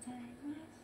ございます